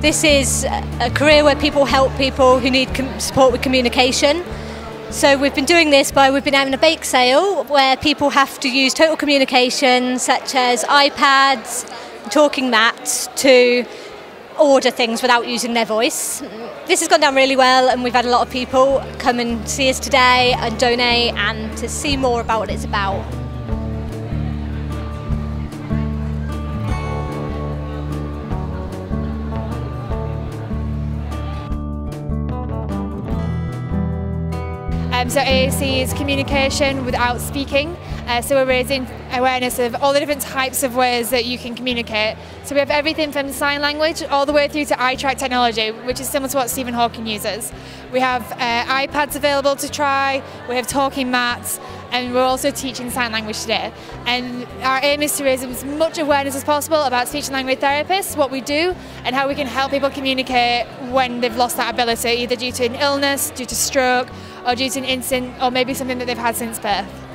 This is a career where people help people who need support with communication. So we've been doing this by we've been having a bake sale where people have to use total communication such as iPads, talking mats to order things without using their voice. This has gone down really well and we've had a lot of people come and see us today and donate and to see more about what it's about. Um, so AAC is communication without speaking. Uh, so we're raising awareness of all the different types of ways that you can communicate. So we have everything from sign language all the way through to eye track technology, which is similar to what Stephen Hawking uses. We have uh, iPads available to try, we have talking mats, and we're also teaching sign language today. And our aim is to raise as much awareness as possible about speech and language therapists, what we do, and how we can help people communicate when they've lost that ability, either due to an illness, due to stroke, or due to an incident, or maybe something that they've had since birth.